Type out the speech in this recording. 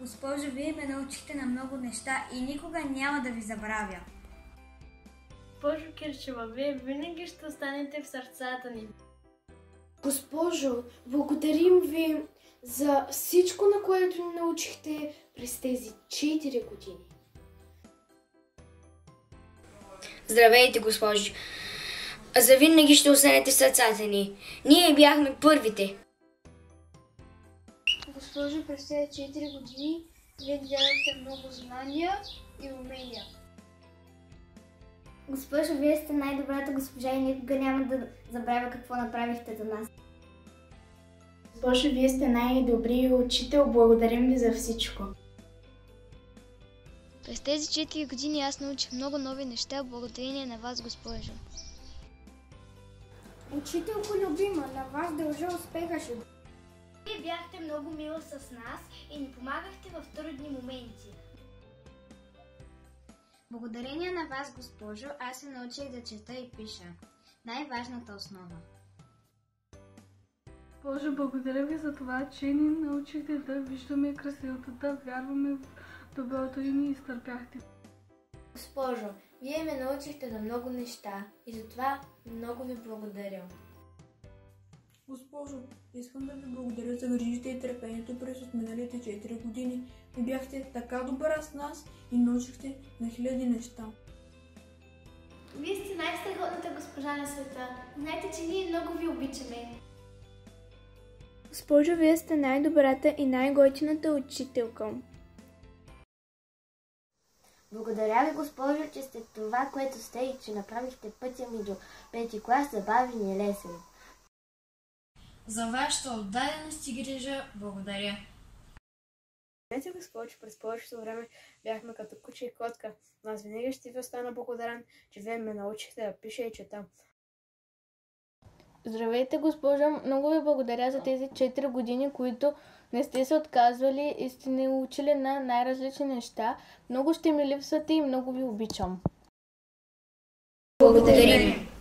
Госпожо, вие ме научихте на много неща и никога няма да ви забравя. Госпожо Кирчева, вие винаги ще останете в сърцата ни. Госпожо, благодарим ви за всичко, на което ни научихте през тези 4 години. Здравейте, госпожо. Завинаги ще останете в сърцата ни. Ние бяхме първите. Госпожо, през тези 4 години вие дадохте много знания и умения. Госпожо, вие сте най-добрата госпожа и никога няма да забравя какво направихте за нас. Госпожо, вие сте най-добри учител. Благодарим ви за всичко. През тези 4 години аз научих много нови неща благодарение на вас, госпожо. Учителко любима, на вас дължа успеха ще Вие бяхте много мила с нас и ни помагахте в трудни моменти. Благодарение на вас, госпожо, аз се научих да чета и пиша. Най-важната основа. Боже, благодаря ви за това, че ни научихте да виждаме красивото, да вярваме в доброто и ни изтърпяхте. Госпожо, вие ме научихте на много неща и за това много ви благодаря. Госпожо, искам да ви благодаря за грижите и търпението през отминалите 4 години. Ви бяхте така добра с нас и научихте на хиляди неща. Вие сте най-страхотната госпожа на света. Знаете, че ние много ви обичаме. Госпожо, вие сте най-добрата и най-готината учителка. Благодаря ви, госпожо, че сте това, което сте и че направихте пътя ми до пети клас забавен и лесен. За вашата отдаденост и грижа благодаря. Знаете, госпожо, през повечето време бяхме като куче и котка, но аз винаги ще ви остана благодарен, че вие ме научихте да пиша и чета. Здравейте, госпожо. Много ви благодаря за тези 4 години, които не сте се отказвали и сте ни учили на най-различни неща. Много ще ми липсвате и много ви обичам. Благодарим.